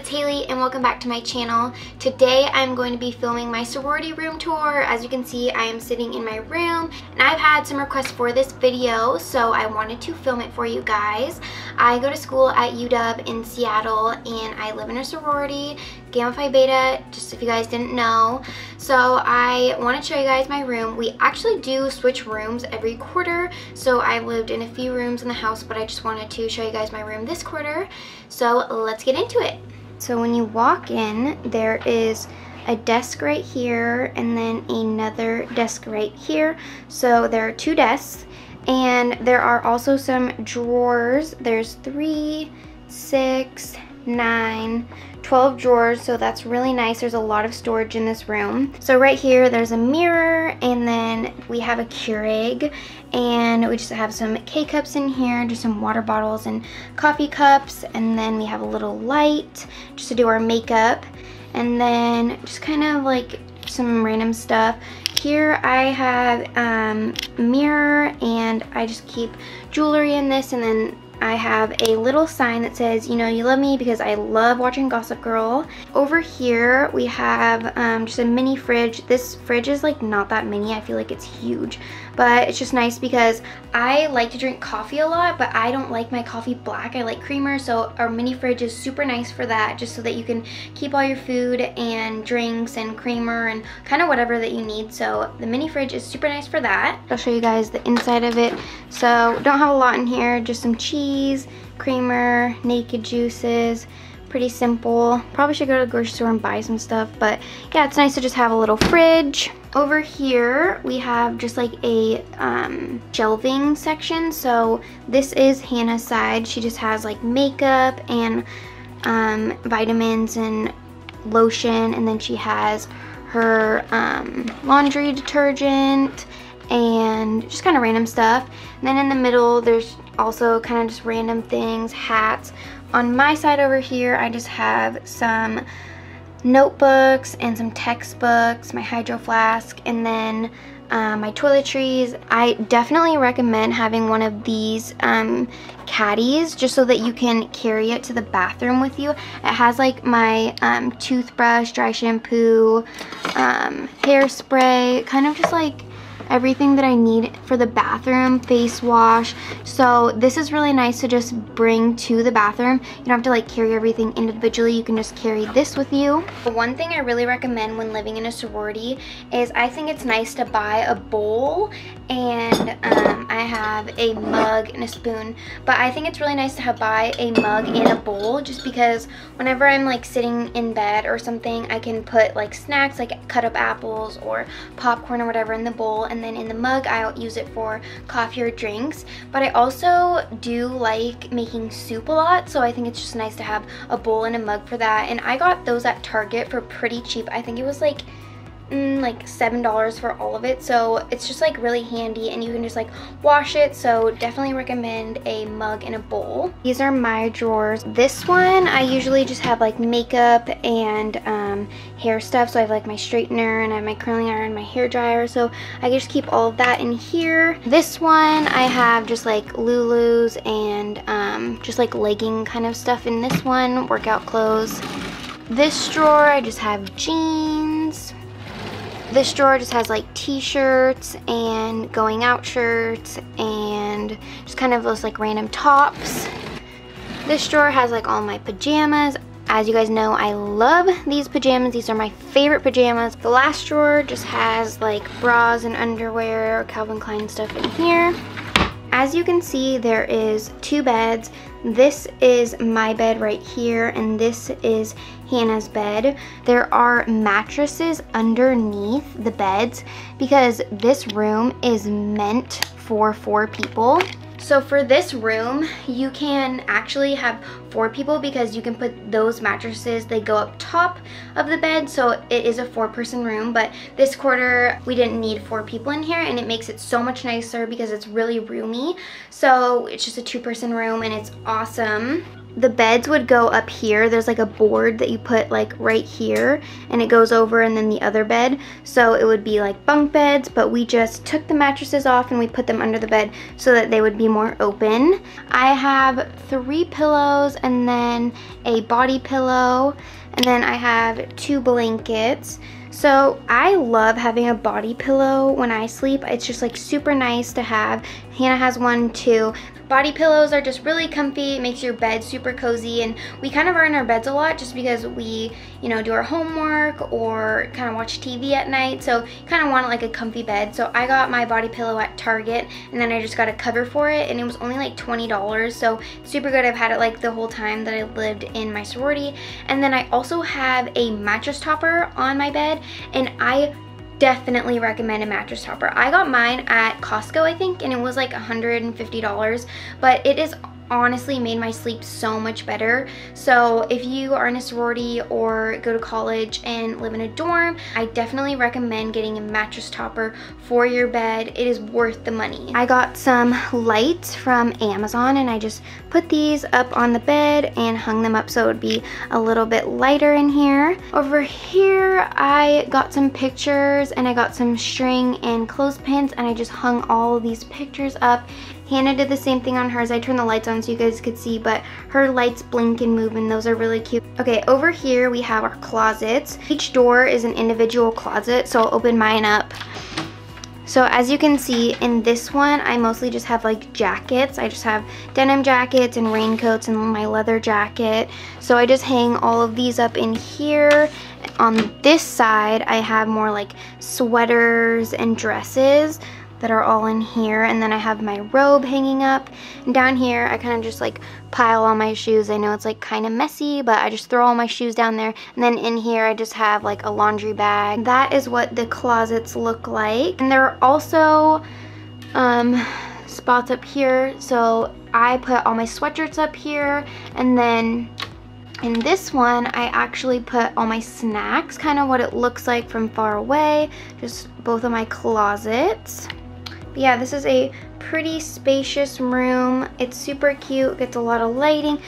it's Hailey and welcome back to my channel. Today I'm going to be filming my sorority room tour. As you can see, I am sitting in my room and I've had some requests for this video, so I wanted to film it for you guys. I go to school at UW in Seattle and I live in a sorority, Gamma Phi Beta, just if you guys didn't know. So I want to show you guys my room. We actually do switch rooms every quarter, so I've lived in a few rooms in the house, but I just wanted to show you guys my room this quarter. So let's get into it. So when you walk in, there is a desk right here and then another desk right here. So there are two desks and there are also some drawers. There's three, six, nine, 12 drawers, so that's really nice. There's a lot of storage in this room. So right here, there's a mirror, and then we have a Keurig, and we just have some K-cups in here, just some water bottles and coffee cups, and then we have a little light just to do our makeup, and then just kind of like some random stuff. Here I have um, mirror, and I just keep jewelry in this, and then I have a little sign that says, you know, you love me because I love watching Gossip Girl. Over here, we have um, just a mini fridge. This fridge is like not that mini. I feel like it's huge, but it's just nice because I like to drink coffee a lot, but I don't like my coffee black. I like creamer, so our mini fridge is super nice for that, just so that you can keep all your food and drinks and creamer and kind of whatever that you need. So the mini fridge is super nice for that. I'll show you guys the inside of it. So don't have a lot in here, just some cheese creamer, naked juices, pretty simple. Probably should go to the grocery store and buy some stuff, but yeah, it's nice to just have a little fridge. Over here, we have just like a um, shelving section. So this is Hannah's side. She just has like makeup and um, vitamins and lotion, and then she has her um, laundry detergent and just kind of random stuff. And then in the middle, there's also kind of just random things, hats. On my side over here, I just have some notebooks and some textbooks, my hydro flask, and then uh, my toiletries. I definitely recommend having one of these um, caddies just so that you can carry it to the bathroom with you. It has like my um, toothbrush, dry shampoo, um, hairspray, kind of just like everything that I need for the bathroom, face wash. So this is really nice to just bring to the bathroom. You don't have to like carry everything individually. You can just carry this with you. One thing I really recommend when living in a sorority is I think it's nice to buy a bowl and um, I have a mug and a spoon. But I think it's really nice to have buy a mug and a bowl just because whenever I'm like sitting in bed or something, I can put like snacks like cut up apples or popcorn or whatever in the bowl and then in the mug I'll use it for coffee or drinks. But I also do like making soup a lot so I think it's just nice to have a bowl and a mug for that. And I got those at Target for pretty cheap. I think it was like mm, like seven dollars for all of it. So it's just like really handy and you can just like wash it. So definitely recommend a mug and a bowl. These are my drawers. This one i usually just have like makeup and um, hair stuff. So i have like my straightener and i have my curling iron my hair dryer. So i just keep all of that in here. This one i have just like lulus and um, just like legging kind of stuff in this one workout clothes. This drawer i just have jeans this drawer just has like t-shirts and going out shirts and just kind of those like random tops. This drawer has like all my pajamas. As you guys know, I love these pajamas. These are my favorite pajamas. The last drawer just has like bras and underwear, Calvin Klein stuff in here. As you can see, there is two beds. This is my bed right here, and this is Hannah's bed. There are mattresses underneath the beds because this room is meant for four people. So for this room, you can actually have four people because you can put those mattresses, they go up top of the bed, so it is a four person room, but this quarter we didn't need four people in here and it makes it so much nicer because it's really roomy. So it's just a two person room and it's awesome. The beds would go up here. There's like a board that you put like right here and it goes over and then the other bed. So it would be like bunk beds, but we just took the mattresses off and we put them under the bed so that they would be more open. I have three pillows and then a body pillow and then I have two blankets. So I love having a body pillow when I sleep. It's just like super nice to have. Hannah has one too. Body pillows are just really comfy. It makes your bed super cozy and we kind of are in our beds a lot just because we, you know, do our homework or kind of watch TV at night. So you kind of want like a comfy bed. So I got my body pillow at Target and then I just got a cover for it and it was only like $20. So super good. I've had it like the whole time that I lived in my sorority. And then I also have a mattress topper on my bed and I definitely recommend a mattress topper. I got mine at Costco, I think, and it was like $150, but it is honestly made my sleep so much better. So if you are in a sorority or go to college and live in a dorm, I definitely recommend getting a mattress topper for your bed. It is worth the money. I got some lights from Amazon and I just put these up on the bed and hung them up so it would be a little bit lighter in here. Over here, I got some pictures and I got some string and clothespins and I just hung all these pictures up Hannah did the same thing on hers. I turned the lights on so you guys could see, but her lights blink and move and those are really cute. Okay, over here we have our closets. Each door is an individual closet, so I'll open mine up. So as you can see in this one, I mostly just have like jackets. I just have denim jackets and raincoats and my leather jacket. So I just hang all of these up in here. On this side, I have more like sweaters and dresses that are all in here and then I have my robe hanging up. And down here I kind of just like pile all my shoes. I know it's like kind of messy but I just throw all my shoes down there. And then in here I just have like a laundry bag. That is what the closets look like. And there are also um, spots up here. So I put all my sweatshirts up here and then in this one, I actually put all my snacks, kind of what it looks like from far away, just both of my closets. But yeah, this is a pretty spacious room. It's super cute, gets a lot of lighting.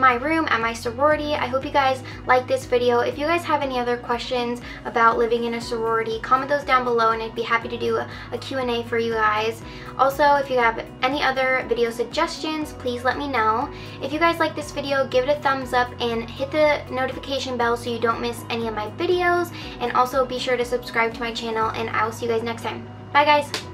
My room at my sorority. I hope you guys like this video. If you guys have any other questions about living in a sorority, comment those down below and I'd be happy to do a, Q&A for you guys. Also, if you have any other video suggestions, please let me know. If you guys like this video, give it a thumbs up and hit the notification bell so you don't miss any of my videos. And also be sure to subscribe to my channel and I will see you guys next time. Bye guys!